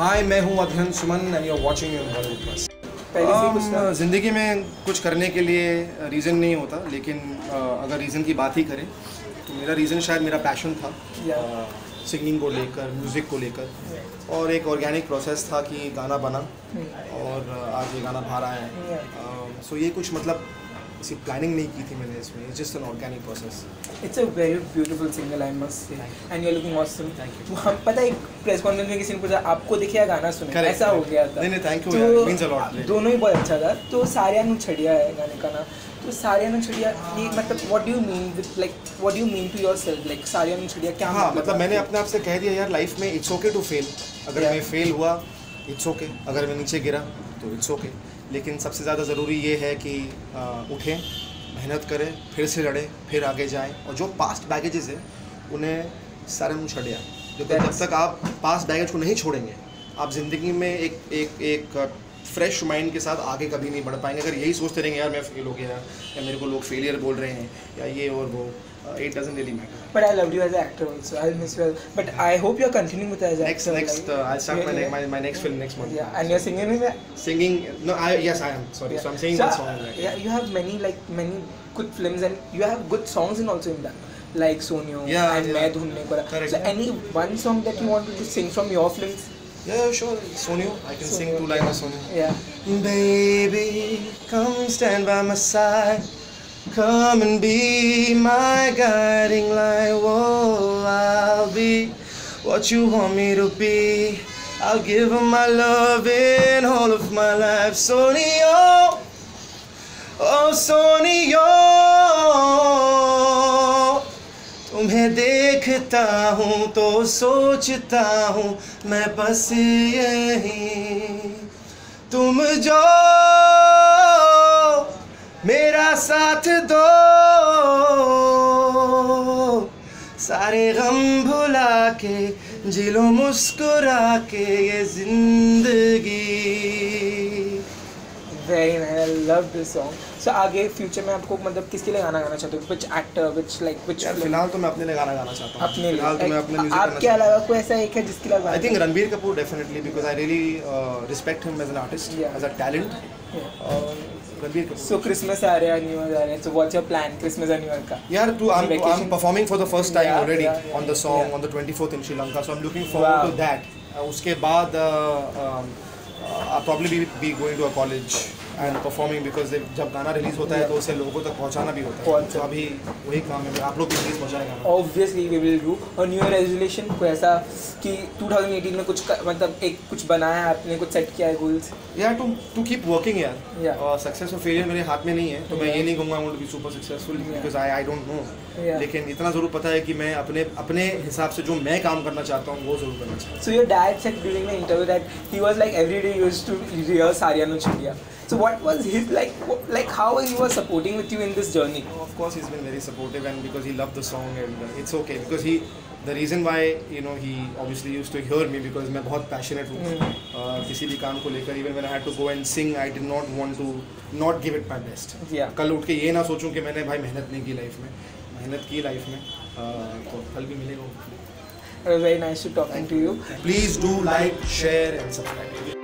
हाय मैं हूँ Adhyayan Suman and you are watching in Bollywood plus Um, ज़िंदगी में कुछ करने के लिए रीज़न नहीं होता लेकिन अ, अगर रीज़न की बात ही करें तो मेरा रीज़न शायद मेरा पैशन था Yeah. सिंगिंग को लेकर म्यूज़िक को लेकर और एक ऑर्गेनिक प्रोसेस था कि गाना बना और अ, आज ये गाना बाहर आया है। सो ये कुछ मतलब इसी प्लानिंग नहीं की थी मैंने इसमें। It's just an organic process it's a very beautiful single I must say and you are looking awesome you. हम पता है एक प्रेस कॉन्फ्रेंस में किसी ने पूछा आपको देखे या गाना सुने? Correct, ऐसा हो गया था। नहीं, नहीं, it means a lot, really. दोनों ही बहुत अच्छा था। तो सारिया नु छड़िया है गाने का नाम। तो सारिया नु छड़िया ये मतलब what do you mean with like what do you mean to yourself like सारिया नु छड़िया क्या हाँ मतलब मैंने अपने आप से कह दिया यार लाइफ में इट्स ओके टू फेल अगर मैं फेल हुआ इट्स ओके अगर मैं नीचे गिरा तो इट्स ओके लेकिन सबसे ज़्यादा ज़रूरी ये है कि आ, उठें मेहनत करें फिर से लड़ें फिर आगे जाएँ और जो पास्ट बैगेजेस हैं उन्हें सारे मुँह छड़िया क्योंकि जब तक आप पास्ट बैगेज को नहीं छोड़ेंगे आप ज़िंदगी में एक एक एक फ्रेश माइंड के साथ आगे कभी नहीं बढ़ पाएँगे अगर यही सोचते रहेंगे यार मैं फेल हो गया या मेरे को लोग फेलियर बोल रहे हैं या ये और वो it doesn't really matter But I loved you as an actor also. I'll miss you. As, but I hope you're continuing with as next actor. next like, uh, I'll start yeah, my, yeah, my my next film next month. Yeah, and you're singing in it. Singing no I yes I am sorry Yeah. so I'm saying So, one song right Yeah, you have many like many good films and you have good songs in also in that. Like Sonyo Yeah, and yeah. ढूँढने को Correct. So any one song that you want to sing from your films? Yeah sure. Sonyu I can sing Sonyo, two lines of Sonyu Yeah. baby come stand by my side. Come and be my guiding light. Whoa I'll be what you want me to be. I'll give her my love in all of my life. Sonyo Oh Sonyo तुम्हें देखता हूँ तो सोचता हूँ, मैं बस यही तुम जो मेरा साथ दो, सारे गम भुला के, जिलो मुस्कुरा के ये ज़िंदगी Very nice. I love this So आगे future में आपको मतलब किसके लिए गाना गाना चाहते हो? Which like which यार film? फ़िलहाल तो मैं अपने लिए गाना गाना चाहता हूँ अपने लिए फ़िलहाल तो मैं अपने म्यूज़िक आपके अलावा कोई ऐसा एक है जिसके लिए आप I गाना think Ranbir Kapoor definitely because I really uh, respect him as an artist, Yeah. as a talent. Yeah. Uh, Ranbir Kapoor. So Christmas आ रहा है, New Year आ रहा है. So what's your plan Christmas and New Year का? Yeah, too, I'm, Vacation. I'm performing for the first time Yeah, already yeah, yeah, on the song yeah. on the 24th in Sri Lanka, so I'm looking forward Wow. to that. Uh, उसके बाद uh, um, uh, I'll probably be, be going to a college performing because they- जब गाना release होता है तो उसे लोगों तक पहुंचाना भी होता है। तो अभी वही काम है आप लोग भी प्लीज़ पहुँचाए गाना। Obviously we will do. और New Year resolution कोई ऐसा कि 2018 में कुछ क- मतलब एक कुछ बनाया है आपने कुछ सेट किया है goals? या टू टू कीप वर्किंग यार। और सक्सेस और फेलियर मेरे हाथ में नहीं है तो मैं ये नहीं कहूँगा I be super successful because I I don't know लेकिन इतना ज़रूर पता है कि मैं अपने अपने हिसाब से जो मैं काम करना चाहता हूँ वो ज़रूर करना चाहता हूँ। सो dad said during the interview that he was like every day he used to hear Saryanu Chindia. So what was his like? Like how he was supporting with you in this journey? Oh, Of course, he's been very supportive, and because he loved the song, and uh, it's okay because he. The reason why you know he obviously used to hear me because मैं बहुत passionate हूँ Hmm. uh, किसी भी काम को लेकर even when I had to go and sing I did not want to not give it my best Yeah. कल उठ के ये ना सोचूं कि मैंने भाई मेहनत नहीं की लाइफ में मेहनत की लाइफ में uh, तो फल भी मिलेगा It was very nice to talking to you. Please do like, share and subscribe.